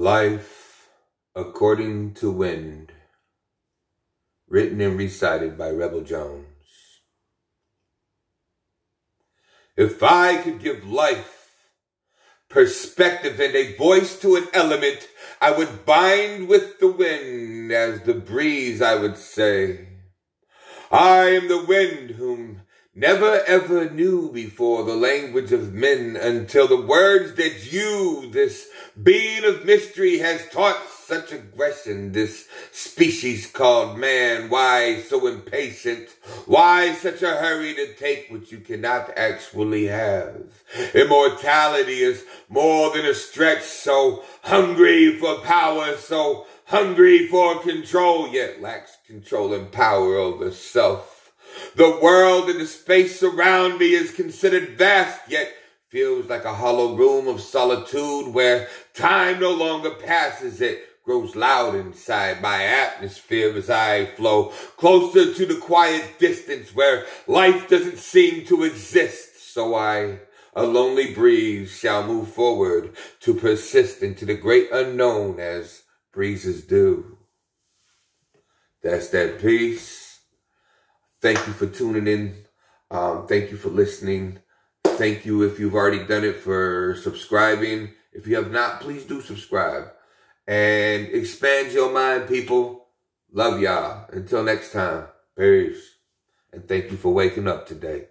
Life According to Wind, written and recited by Rebel Jones. If I could give life, perspective, and a voice to an element, I would bind with the wind as the breeze, I would say. I am the wind whom never ever knew before the language of men until the words that you, this being of mystery, has taught such aggression, this species called man. Why so impatient? Why such a hurry to take what you cannot actually have? Immortality is more than a stretch, so hungry for power, so hungry for control, yet lacks control and power over self. The world and the space around me is considered vast, yet feels like a hollow room of solitude where time no longer passes. It grows loud inside my atmosphere as I flow closer to the quiet distance where life doesn't seem to exist. So I, a lonely breeze, shall move forward to persist into the great unknown as breezes do. That's that peace. Thank you for tuning in. Um, thank you for listening. Thank you if you've already done it for subscribing. If you have not, please do subscribe. And expand your mind, people. Love y'all. Until next time. Peace. And thank you for waking up today.